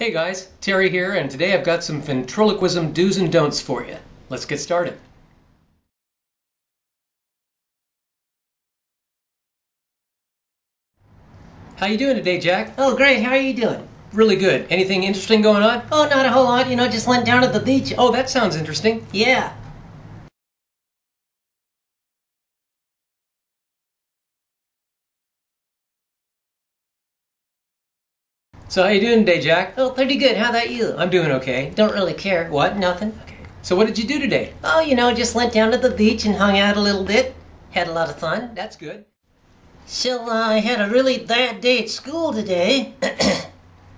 Hey guys, Terry here, and today I've got some ventriloquism do's and don'ts for you. Let's get started. How you doing today, Jack? Oh, great. How are you doing? Really good. Anything interesting going on? Oh, not a whole lot. You know, just went down to the beach. Oh, that sounds interesting. Yeah. So how you doing today, Jack? Oh, pretty good. How about you? I'm doing okay. Don't really care. What? Nothing. Okay. So what did you do today? Oh, you know, just went down to the beach and hung out a little bit. Had a lot of fun. That's good. So, uh, I had a really bad day at school today.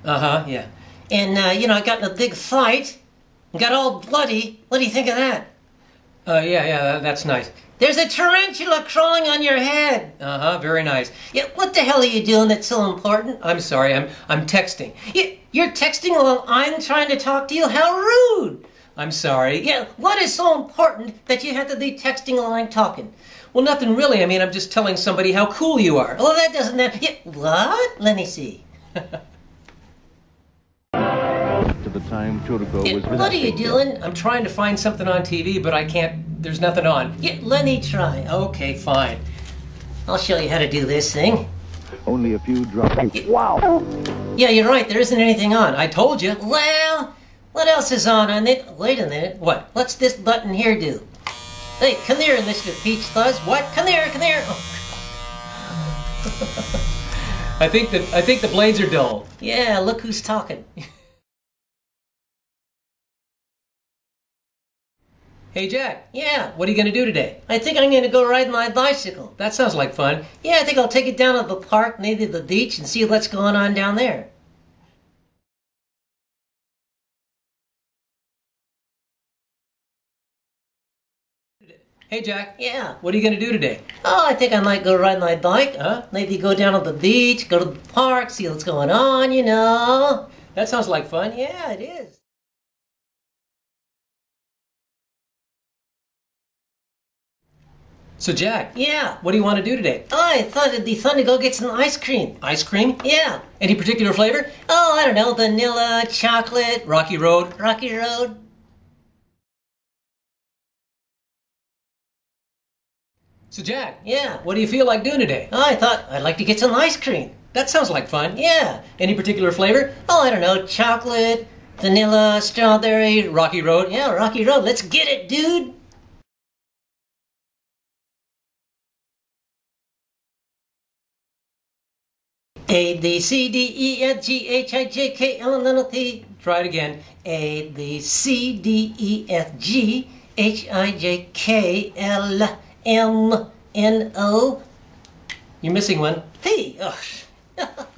Uh-huh, yeah. and, uh, you know, I got in a big fight. Got all bloody. What do you think of that? Uh, yeah, yeah, that's nice. There's a tarantula crawling on your head. Uh-huh, very nice. Yeah, what the hell are you doing that's so important? I'm sorry, I'm I'm texting. You, you're texting while I'm trying to talk to you? How rude! I'm sorry. Yeah, what is so important that you have to be texting while I'm talking? Well, nothing really. I mean, I'm just telling somebody how cool you are. Well, that doesn't that. Yeah, what? Let me see. to the time Turco Yeah, was what are you doing? I'm trying to find something on TV, but I can't. There's nothing on. Yeah, let me try. Okay, fine. I'll show you how to do this thing. Only a few drops. Wow! Yeah, you're right. There isn't anything on. I told you. Well, what else is on on it? Wait a minute. What? What's this button here do? Hey, come here, Mr. Peach Fuzz. What? Come here, come here. Oh, I think that I think the blades are dull. yeah, look who's talking. Hey, Jack. Yeah, What are you gonna do today? I think I'm gonna go ride my bicycle. That sounds like fun. Yeah, I think I'll take it down to the park, maybe the beach, and see what's going on down there. Hey, Jack. Yeah. What are you gonna do today? Oh, I think I might go ride my bike. Huh? Maybe go down to the beach, go to the park, see what's going on, you know. That sounds like fun. Yeah, it is. So, Jack, Yeah. what do you want to do today? Oh, I thought it'd be fun to go get some ice cream. Ice cream? Yeah. Any particular flavor? Oh, I don't know, vanilla, chocolate, Rocky Road. Rocky Road. So, Jack, Yeah. what do you feel like doing today? Oh, I thought I'd like to get some ice cream. That sounds like fun. Yeah. Any particular flavor? Oh, I don't know, chocolate, vanilla, strawberry. Rocky Road. Yeah, Rocky Road. Let's get it, dude. A B C D E F G H I J K L N O P Try it again. A B C D E F G H I J K L M N O You're missing one. P. Oh,